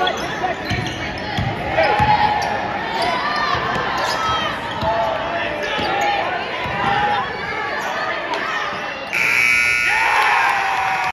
like the second.